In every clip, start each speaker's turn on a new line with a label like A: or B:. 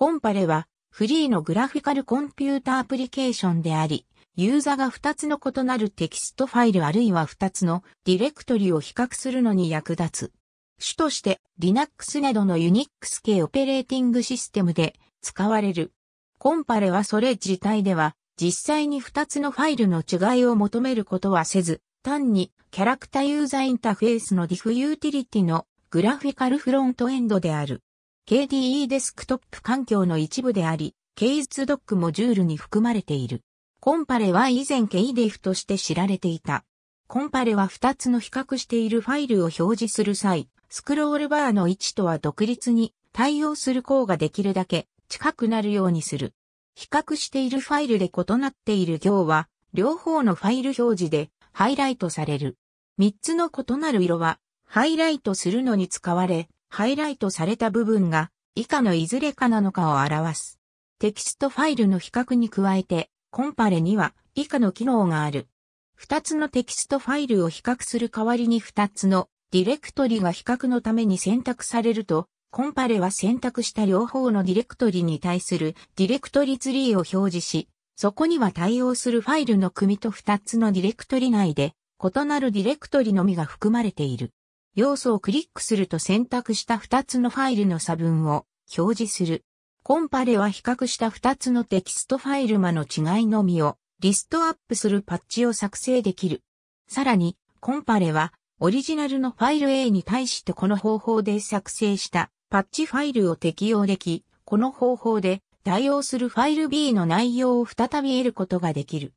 A: コンパレはフリーのグラフィカルコンピュータアプリケーションであり、ユーザが2つの異なるテキストファイルあるいは2つのディレクトリを比較するのに役立つ。主として Linux などの Unix 系オペレーティングシステムで使われる。コンパレはそれ自体では実際に2つのファイルの違いを求めることはせず、単にキャラクターユーザインターフェースの diff ユーティリティのグラフィカルフロントエンドである。KDE デスクトップ環境の一部であり、ケイズドックモジュールに含まれている。コンパレは以前 KDEF として知られていた。コンパレは2つの比較しているファイルを表示する際、スクロールバーの位置とは独立に対応する項ができるだけ近くなるようにする。比較しているファイルで異なっている行は、両方のファイル表示でハイライトされる。三つの異なる色は、ハイライトするのに使われ、ハイライトされた部分が以下のいずれかなのかを表す。テキストファイルの比較に加えて、コンパレには以下の機能がある。二つのテキストファイルを比較する代わりに二つのディレクトリが比較のために選択されると、コンパレは選択した両方のディレクトリに対するディレクトリツリーを表示し、そこには対応するファイルの組と2つのディレクトリ内で異なるディレクトリのみが含まれている。要素をクリックすると選択した2つのファイルの差分を表示する。コンパレは比較した2つのテキストファイル間の違いのみをリストアップするパッチを作成できる。さらに、コンパレはオリジナルのファイル A に対してこの方法で作成したパッチファイルを適用でき、この方法で対応するファイル B の内容を再び得ることができる。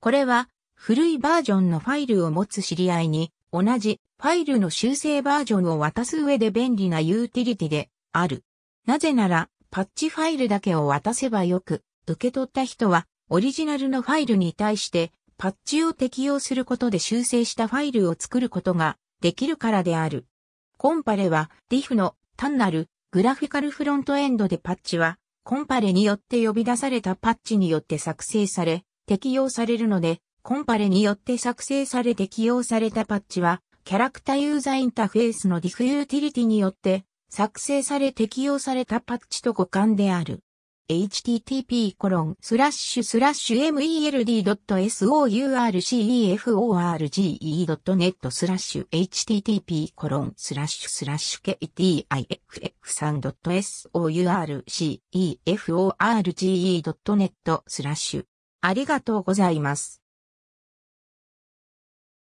A: これは古いバージョンのファイルを持つ知り合いに同じファイルの修正バージョンを渡す上で便利なユーティリティである。なぜならパッチファイルだけを渡せばよく、受け取った人はオリジナルのファイルに対してパッチを適用することで修正したファイルを作ることができるからである。コンパレは dif の単なるグラフィカルフロントエンドでパッチは、コンパレによって呼び出されたパッチによって作成され、適用されるので、コンパレによって作成され適用されたパッチは、キャラクターユーザーインターフェースの diff ユーティリティによって作成され適用されたパッチと互換である。 http:// meld.sourceforge.net スラッシュ http コロンスラッシュスラッシュ kdiff3.sourceforge.net スラッシュありがとうございます。